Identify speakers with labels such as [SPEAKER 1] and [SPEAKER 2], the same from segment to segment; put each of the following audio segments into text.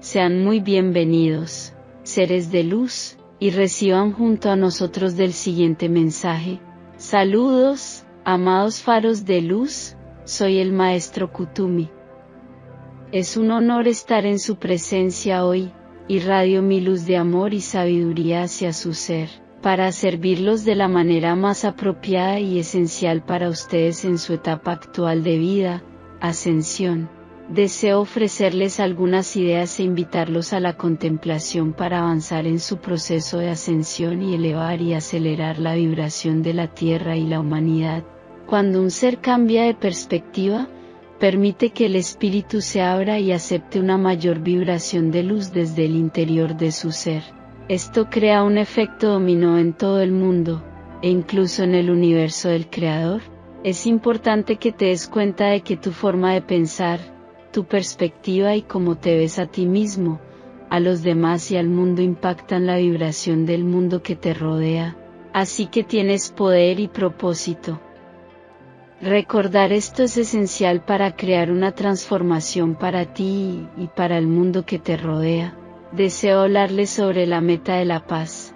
[SPEAKER 1] sean muy bienvenidos, seres de luz, y reciban junto a nosotros del siguiente mensaje. Saludos, amados faros de luz, soy el maestro Kutumi. Es un honor estar en su presencia hoy, y radio mi luz de amor y sabiduría hacia su ser, para servirlos de la manera más apropiada y esencial para ustedes en su etapa actual de vida, ascensión. Deseo ofrecerles algunas ideas e invitarlos a la contemplación para avanzar en su proceso de ascensión y elevar y acelerar la vibración de la Tierra y la humanidad. Cuando un ser cambia de perspectiva, permite que el espíritu se abra y acepte una mayor vibración de luz desde el interior de su ser. Esto crea un efecto dominó en todo el mundo, e incluso en el universo del Creador. Es importante que te des cuenta de que tu forma de pensar, tu perspectiva y cómo te ves a ti mismo, a los demás y al mundo impactan la vibración del mundo que te rodea, así que tienes poder y propósito. Recordar esto es esencial para crear una transformación para ti y para el mundo que te rodea. Deseo hablarles sobre la meta de la paz.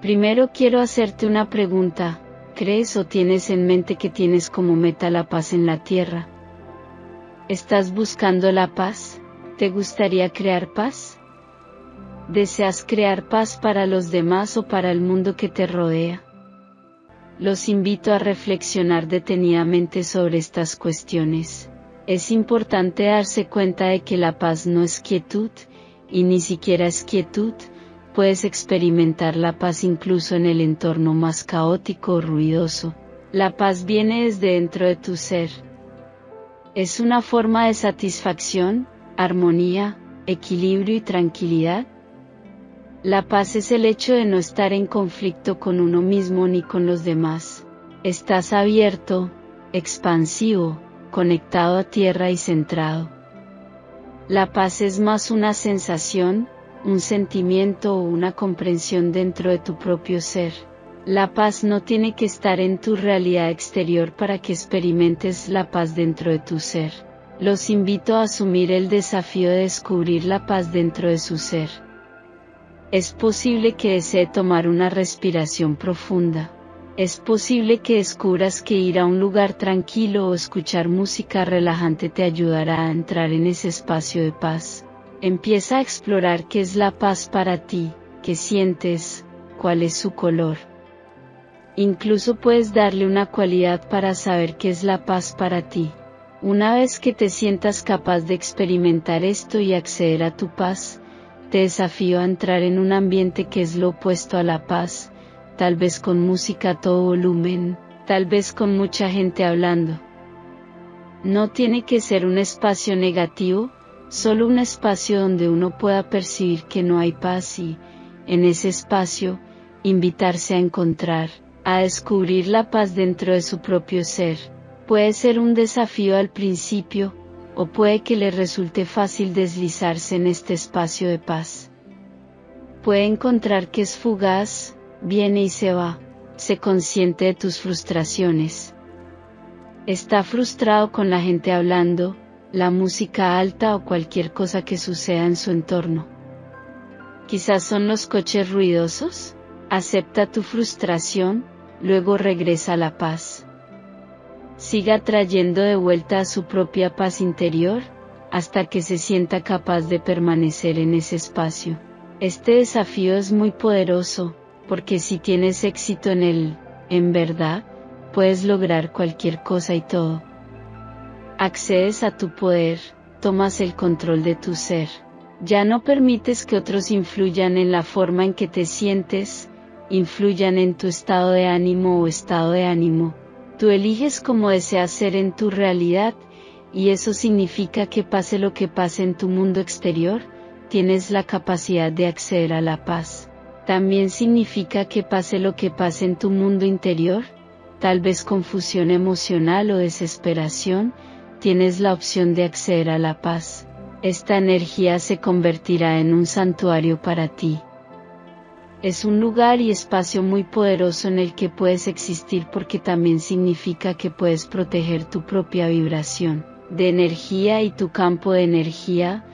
[SPEAKER 1] Primero quiero hacerte una pregunta, ¿crees o tienes en mente que tienes como meta la paz en la tierra? ¿Estás buscando la paz? ¿Te gustaría crear paz? ¿Deseas crear paz para los demás o para el mundo que te rodea? los invito a reflexionar detenidamente sobre estas cuestiones. Es importante darse cuenta de que la paz no es quietud, y ni siquiera es quietud, puedes experimentar la paz incluso en el entorno más caótico o ruidoso. La paz viene desde dentro de tu ser. Es una forma de satisfacción, armonía, equilibrio y tranquilidad, la paz es el hecho de no estar en conflicto con uno mismo ni con los demás. Estás abierto, expansivo, conectado a tierra y centrado. La paz es más una sensación, un sentimiento o una comprensión dentro de tu propio ser. La paz no tiene que estar en tu realidad exterior para que experimentes la paz dentro de tu ser. Los invito a asumir el desafío de descubrir la paz dentro de su ser es posible que desee tomar una respiración profunda. Es posible que descubras que ir a un lugar tranquilo o escuchar música relajante te ayudará a entrar en ese espacio de paz. Empieza a explorar qué es la paz para ti, qué sientes, cuál es su color. Incluso puedes darle una cualidad para saber qué es la paz para ti. Una vez que te sientas capaz de experimentar esto y acceder a tu paz, te desafío a entrar en un ambiente que es lo opuesto a la paz, tal vez con música a todo volumen, tal vez con mucha gente hablando. No tiene que ser un espacio negativo, solo un espacio donde uno pueda percibir que no hay paz y, en ese espacio, invitarse a encontrar, a descubrir la paz dentro de su propio ser. Puede ser un desafío al principio, o puede que le resulte fácil deslizarse en este espacio de paz. Puede encontrar que es fugaz, viene y se va, se consciente de tus frustraciones. Está frustrado con la gente hablando, la música alta o cualquier cosa que suceda en su entorno. Quizás son los coches ruidosos, acepta tu frustración, luego regresa a la paz siga trayendo de vuelta a su propia paz interior, hasta que se sienta capaz de permanecer en ese espacio. Este desafío es muy poderoso, porque si tienes éxito en él, en verdad, puedes lograr cualquier cosa y todo. Accedes a tu poder, tomas el control de tu ser. Ya no permites que otros influyan en la forma en que te sientes, influyan en tu estado de ánimo o estado de ánimo, Tú eliges cómo deseas ser en tu realidad, y eso significa que pase lo que pase en tu mundo exterior, tienes la capacidad de acceder a la paz. También significa que pase lo que pase en tu mundo interior, tal vez confusión emocional o desesperación, tienes la opción de acceder a la paz. Esta energía se convertirá en un santuario para ti es un lugar y espacio muy poderoso en el que puedes existir porque también significa que puedes proteger tu propia vibración de energía y tu campo de energía,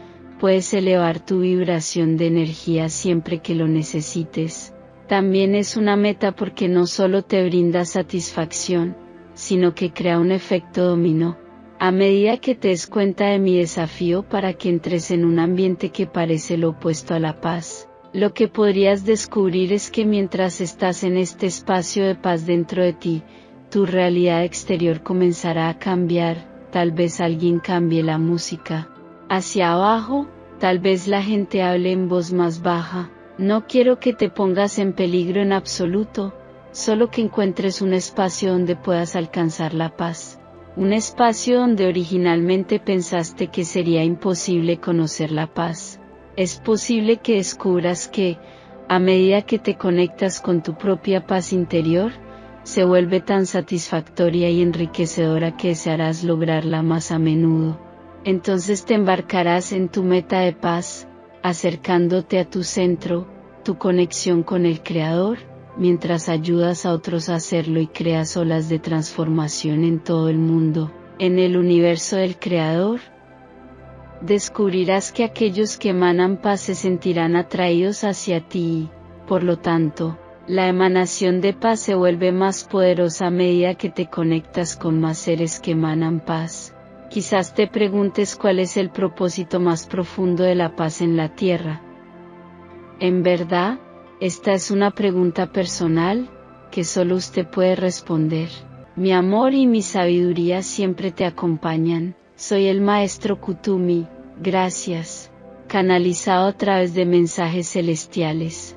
[SPEAKER 1] puedes elevar tu vibración de energía siempre que lo necesites. También es una meta porque no solo te brinda satisfacción, sino que crea un efecto dominó. A medida que te des cuenta de mi desafío para que entres en un ambiente que parece lo opuesto a la paz, lo que podrías descubrir es que mientras estás en este espacio de paz dentro de ti, tu realidad exterior comenzará a cambiar, tal vez alguien cambie la música, hacia abajo, tal vez la gente hable en voz más baja, no quiero que te pongas en peligro en absoluto, solo que encuentres un espacio donde puedas alcanzar la paz, un espacio donde originalmente pensaste que sería imposible conocer la paz. Es posible que descubras que, a medida que te conectas con tu propia paz interior, se vuelve tan satisfactoria y enriquecedora que desearás lograrla más a menudo entonces te embarcarás en tu meta de paz, acercándote a tu centro, tu conexión con el Creador, mientras ayudas a otros a hacerlo y creas olas de transformación en todo el mundo, en el universo del Creador. Descubrirás que aquellos que emanan paz se sentirán atraídos hacia ti por lo tanto, la emanación de paz se vuelve más poderosa a medida que te conectas con más seres que emanan paz. Quizás te preguntes cuál es el propósito más profundo de la paz en la tierra. En verdad, esta es una pregunta personal, que solo usted puede responder. Mi amor y mi sabiduría siempre te acompañan, soy el maestro Kutumi, gracias, canalizado a través de mensajes celestiales.